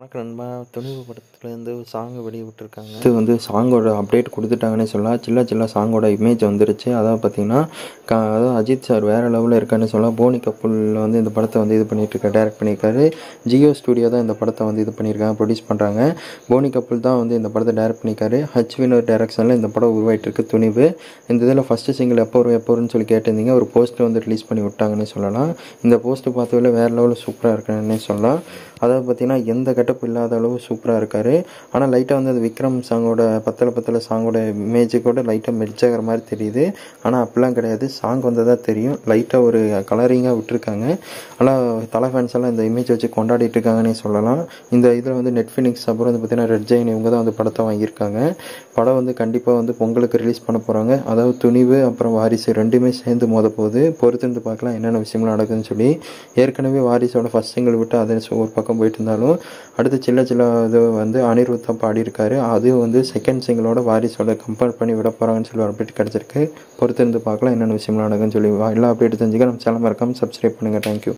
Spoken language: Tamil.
வணக்கம் நண்பா துணிவு படத்துலேருந்து சாங் வெளியே விட்டுருக்காங்க இது வந்து சாங்கோட அப்டேட் கொடுத்துட்டாங்கன்னே சொல்லலாம். சில்ல சில்ல சாங்கோட இமேஜ் வந்துருச்சு. அதாவது பார்த்தீங்கன்னா க அதாவது அஜித் சார் வேறு லெவலில் இருக்கான்னு சொல்லலாம். போனி கப்பூரில் வந்து இந்த படத்தை வந்து இது பண்ணிகிட்டு இருக்காரு டேரக்ட் பண்ணியிருக்காரு. ஜியோ ஸ்டுடியோ தான் இந்த படத்தை வந்து இது பண்ணியிருக்காங்க ப்ரொடியூஸ் பண்ணுறாங்க போனி கப்பூல் தான் வந்து இந்த படத்தை டேரக்ட் பண்ணியிருக்காரு. ஹச் வினோர் டேரக்ஷனில் இந்த படம் உருவாயிட்டிருக்கு துணிவு. இந்த இதில் ஃபஸ்ட்டு சிங்கிள் எப்போ வரும் எப்போ வரும்னு சொல்லி கேட்டிருந்தீங்க. ஒரு போஸ்ட்டு வந்து ரிலீஸ் பண்ணி விட்டாங்கன்னு சொல்லலாம். இந்த போஸ்ட்டு பார்த்ததில் வேறு லெவலில் சூப்பராக இருக்குன்னே சொல்லலாம். அதாவது பார்த்தீங்கன்னா எந்த கட்டப்பு இல்லாத அளவு சூப்பராக இருக்கார். ஆனால் லைட்டாக வந்து அது விக்ரம் சாங்கோட பத்தல பத்தல சாங்கோட இமேஜு கூட லைட்டாக மெர்ஜ் ஆகிற மாதிரி தெரியுது. ஆனால் அப்படிலாம் கிடையாது. சாங் வந்ததாக தெரியும். லைட்டாக ஒரு கலரிங்காக விட்டுருக்காங்க. ஆனால் தலை ஃபேன்ஸ் எல்லாம் இந்த இமேஜ் வச்சு கொண்டாடிட்டு இருக்காங்கன்னே சொல்லலாம். இந்த இதில் வந்து நெட்ஃபினிக்ஸ் அப்புறம் வந்து பார்த்தீங்கன்னா ரெட் ஜெயின் இவங்க தான் வந்து படத்தை வாங்கியிருக்காங்க. படம் வந்து கண்டிப்பாக வந்து பொங்கலுக்கு ரிலீஸ் பண்ண போகிறாங்க அதாவது துணிவு அப்புறம் வாரிசு ரெண்டுமே சேர்ந்து மோத போகுது. பொறுத்திருந்து பார்க்கலாம் என்னென்ன விஷயங்கள் நடக்குதுன்னு சொல்லி. ஏற்கனவே வாரிசோட ஃபஸ்ட் சிங்கிள் விட்டு அது ஒரு பக்கம் போயிட்டு இருந்தாலும் அடுத்து சில்ல சில்ல இது வந்து அனிருத்தா பாடியிருக்காரு. அது வந்து செகண்ட் சிங்கிளோட வாரிசோட கம்பேர் பண்ணி விட போகிறாங்கன்னு சொல்லி ஒரு அப்டேட் கிடச்சிருக்கு. பொறுத்திருந்து பார்க்கலாம் என்னென்ன விஷயம் நடக்குதுன்னு சொல்லி எல்லா அப்டேட் தெரிஞ்சுக்க நம்ம சேனல் மறக்காமல் சப்ஸ்கிரைப் பண்ணுங்கள் தேங்க்யூ